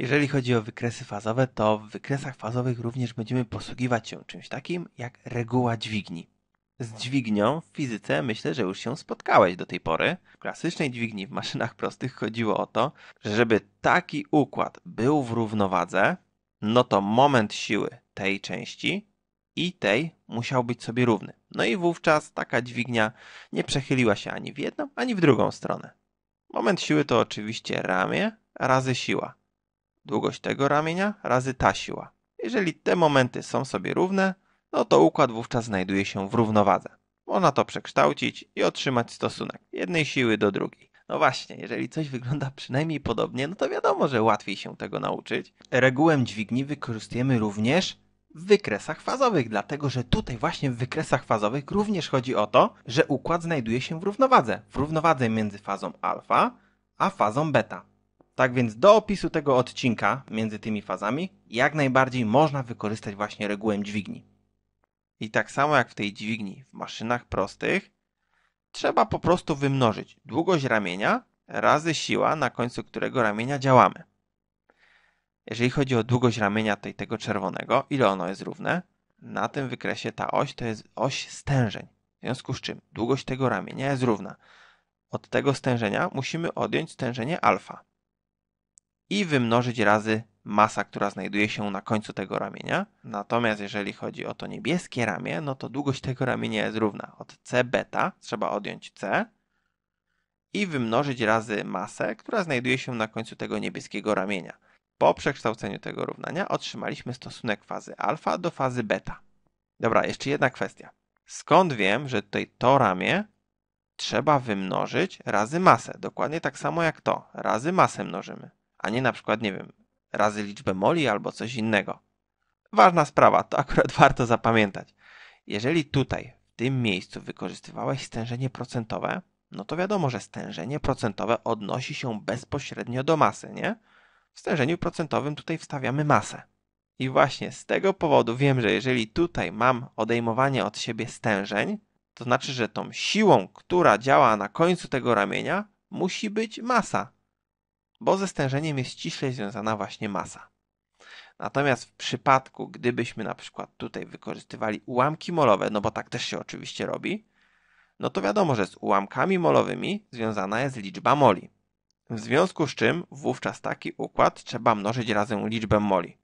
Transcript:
Jeżeli chodzi o wykresy fazowe, to w wykresach fazowych również będziemy posługiwać się czymś takim jak reguła dźwigni. Z dźwignią w fizyce myślę, że już się spotkałeś do tej pory. W klasycznej dźwigni w maszynach prostych chodziło o to, że żeby taki układ był w równowadze, no to moment siły tej części i tej musiał być sobie równy. No i wówczas taka dźwignia nie przechyliła się ani w jedną, ani w drugą stronę. Moment siły to oczywiście ramię razy siła. Długość tego ramienia razy ta siła. Jeżeli te momenty są sobie równe, no to układ wówczas znajduje się w równowadze. Można to przekształcić i otrzymać stosunek jednej siły do drugiej. No właśnie, jeżeli coś wygląda przynajmniej podobnie, no to wiadomo, że łatwiej się tego nauczyć. Regułę dźwigni wykorzystujemy również w wykresach fazowych, dlatego że tutaj właśnie w wykresach fazowych również chodzi o to, że układ znajduje się w równowadze. W równowadze między fazą alfa a fazą beta. Tak więc do opisu tego odcinka między tymi fazami jak najbardziej można wykorzystać właśnie regułę dźwigni. I tak samo jak w tej dźwigni w maszynach prostych, trzeba po prostu wymnożyć długość ramienia razy siła, na końcu którego ramienia działamy. Jeżeli chodzi o długość ramienia tej tego czerwonego, ile ono jest równe? Na tym wykresie ta oś to jest oś stężeń. W związku z czym długość tego ramienia jest równa. Od tego stężenia musimy odjąć stężenie alfa i wymnożyć razy masa, która znajduje się na końcu tego ramienia. Natomiast jeżeli chodzi o to niebieskie ramię, no to długość tego ramienia jest równa od c beta, trzeba odjąć c i wymnożyć razy masę, która znajduje się na końcu tego niebieskiego ramienia. Po przekształceniu tego równania otrzymaliśmy stosunek fazy alfa do fazy beta. Dobra, jeszcze jedna kwestia. Skąd wiem, że tutaj to ramię trzeba wymnożyć razy masę? Dokładnie tak samo jak to. Razy masę mnożymy, a nie na przykład, nie wiem, razy liczbę moli albo coś innego. Ważna sprawa, to akurat warto zapamiętać. Jeżeli tutaj, w tym miejscu wykorzystywałeś stężenie procentowe, no to wiadomo, że stężenie procentowe odnosi się bezpośrednio do masy, nie? W stężeniu procentowym tutaj wstawiamy masę. I właśnie z tego powodu wiem, że jeżeli tutaj mam odejmowanie od siebie stężeń, to znaczy, że tą siłą, która działa na końcu tego ramienia, musi być masa, bo ze stężeniem jest ściśle związana właśnie masa. Natomiast w przypadku, gdybyśmy na przykład tutaj wykorzystywali ułamki molowe, no bo tak też się oczywiście robi, no to wiadomo, że z ułamkami molowymi związana jest liczba moli. W związku z czym wówczas taki układ trzeba mnożyć razem liczbę moli.